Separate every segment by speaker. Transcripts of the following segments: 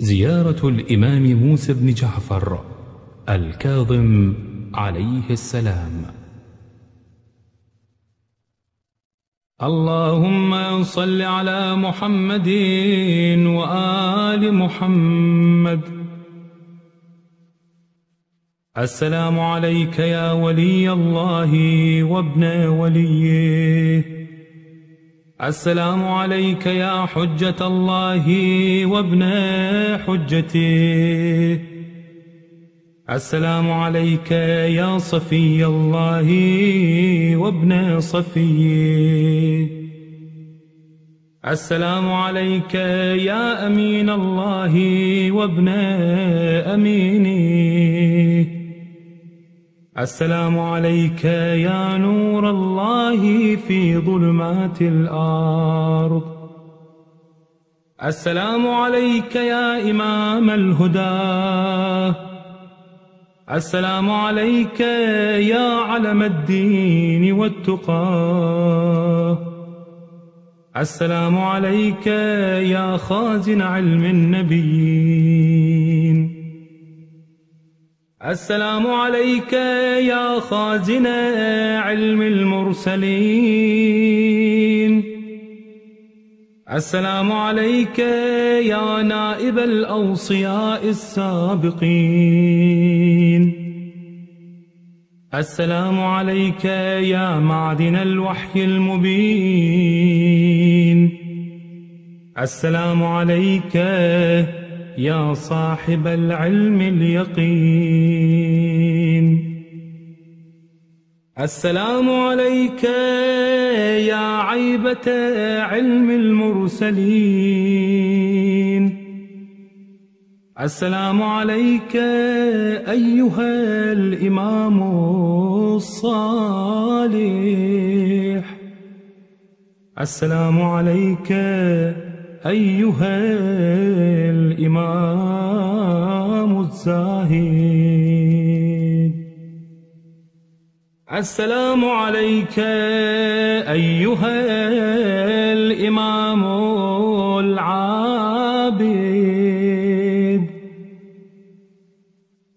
Speaker 1: زيارة الإمام موسى بن جعفر الكاظم عليه السلام. اللهم صل على محمد وآل محمد. السلام عليك يا ولي الله وابن وليه. السلام عليك يا حجة الله وابن حجته. السلام عليك يا صفي الله وابن صفيه. السلام عليك يا أمين الله وابن أمينه. السلام عليك يا نور الله في ظلمات الأرض. السلام عليك يا إمام الهدى. السلام عليك يا علم الدين والتقى. السلام عليك يا خازن علم النبيين. السلام عليك يا خازن علم المرسلين. السلام عليك يا نائب الأوصياء السابقين. السلام عليك يا معدن الوحي المبين. السلام عليك يا صاحب العلم اليقين. السلام عليك يا عيبة علم المرسلين. السلام عليك أيها الإمام الصالح. السلام عليك أيها الإمام الزاهد. السلام عليك أيها الإمام العابد.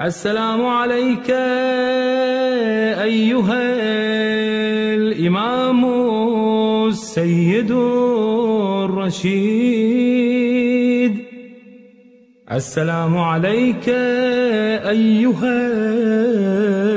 Speaker 1: السلام عليك أيها السيد الرشيد. السلام عليك أيها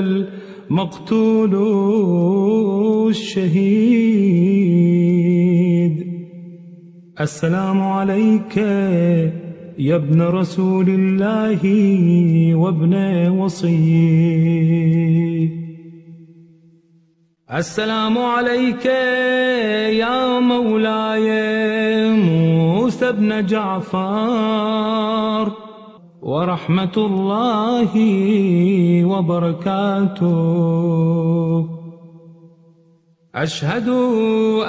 Speaker 1: المقتول الشهيد. السلام عليك يا ابن رسول الله وابن وصيه السلام عليك يا مولاي موسى بن جعفر ورحمة الله وبركاته. أشهد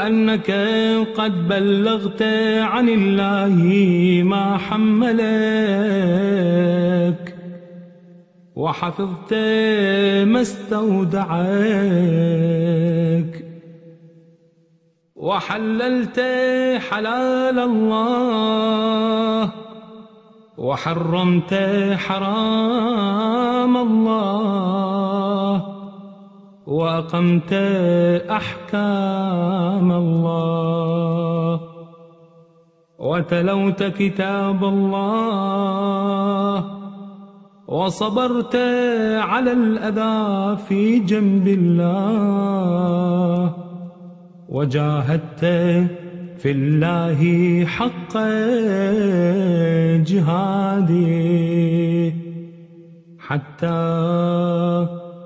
Speaker 1: أنك قد بلغت عن الله ما حملك. وحفظت ما استودعك. وحللت حلال الله. وحرمت حرام الله. وأقمت أحكام الله. وتلوت كتاب الله. وصبرت على الأذى في جنب الله. وجاهدت في الله حق جهادي. حتى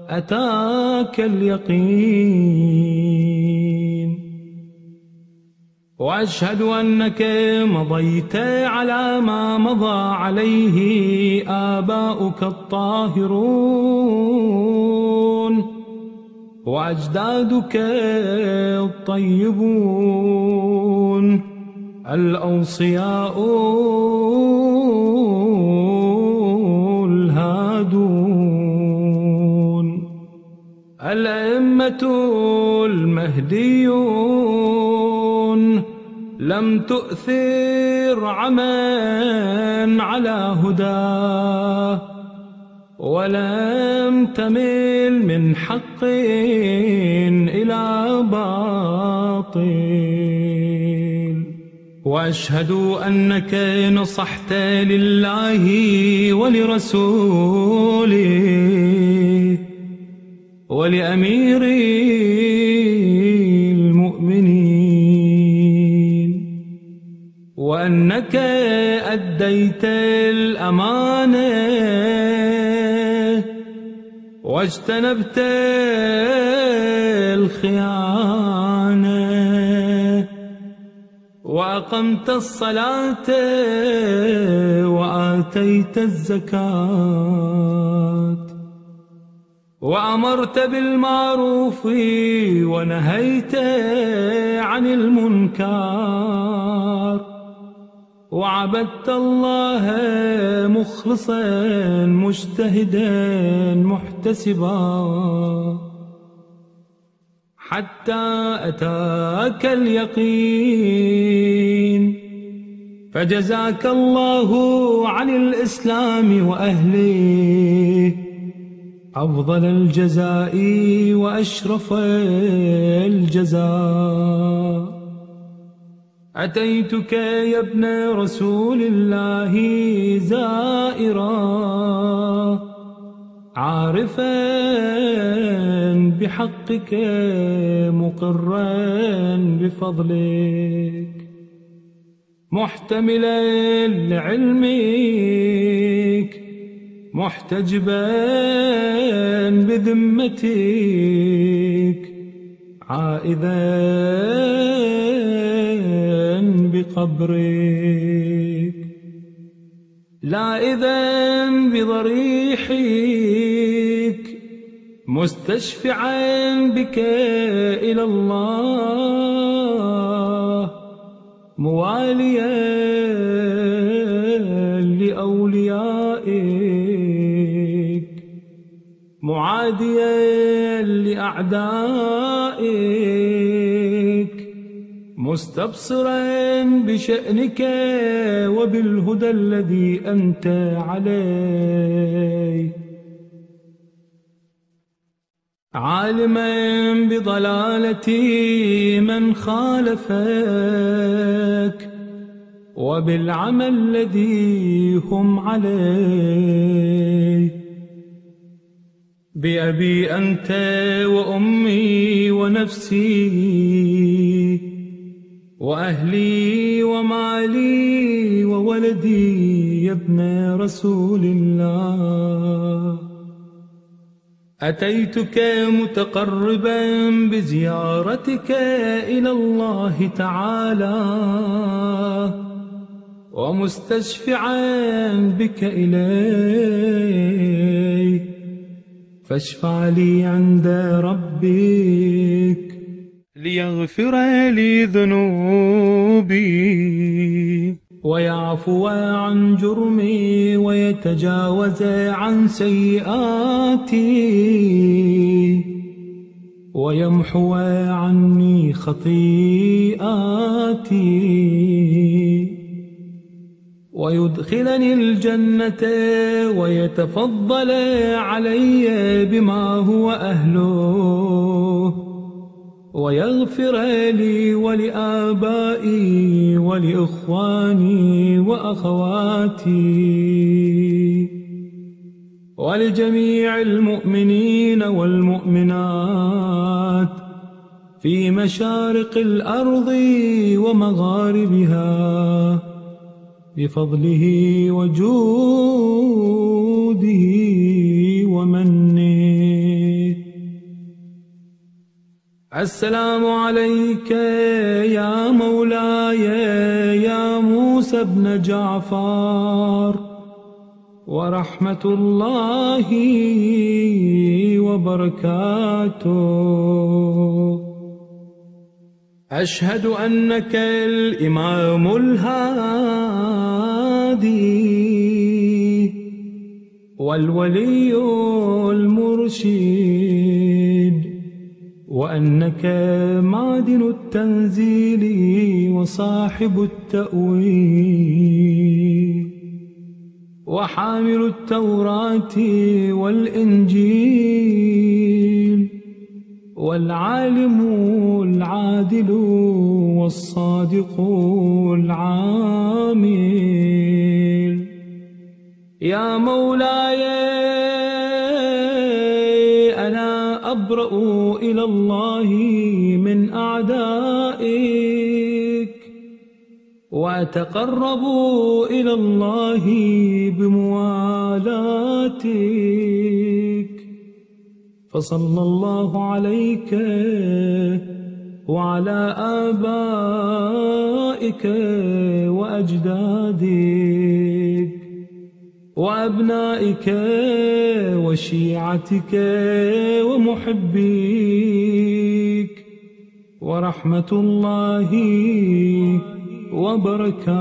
Speaker 1: أتاك اليقين. وأشهد أنك مضيت على ما مضى عليه آباؤك الطاهرون وأجدادك الطيبون الأوصياء الهادون الأئمة المهديون لم تؤثر عمن على هداه ولم تمل من حق إلى باطل. وأشهد أنك نصحت لله ولرسوله ولأمير وأنك أديت الأمانة واجتنبت الخيانة وأقمت الصلاة وآتيت الزكاة وأمرت بالمعروف ونهيت عن المنكر وعبدت الله مخلصا مجتهدا محتسبا. حتى أتاك اليقين. فجزاك الله عن الإسلام وأهله. أفضل الجزاء وأشرف الجزاء. أتيتك يا ابن رسول الله زائرا عارفا بحقك مقرا بفضلك محتملا لعلمك محتجبا بذمتك عائذا بقبرك لا إذن بضريحك مستشفعا بك إلى الله مواليا لأوليائك معاديا لأعدائك. مستبصرا بشأنك وبالهدى الذي أنت عليه. عالما بضلالة من خالفك وبالعمى الذي هم عليه. بأبي أنت وأمي ونفسي وأهلي ومالي وولدي يا ابن رسول الله. أتيتك متقربا بزيارتك إلى الله تعالى ومستشفعا بك إليه فاشفع لي عند ربك ليغفر لي ذنوبي. ويعفو عن جرمي ويتجاوز عن سيئاتي. ويمحو عني خطيئاتي. ويدخلني الجنة ويتفضل علي بما هو أهله. ويغفر لي ولآبائي ولإخواني وأخواتي ولجميع المؤمنين والمؤمنات في مشارق الأرض ومغاربها بفضله وجوده ومنه السلام عليك يا مولاي يا موسى بن جعفر ورحمة الله وبركاته. أشهد أنك الإمام الهادي والولي المرشد. وأنك معدن التنزيل وصاحب التأويل وحامل التوراة والإنجيل والعالم العادل والصادق العامل. يا مولاي أبرأ إلى الله من أعدائك وأتقرب إلى الله بموالاتك فصلى الله عليك وعلى آبائك وأجدادك وأبنائك وشيعتك ومحبيك ورحمة الله وبركاته.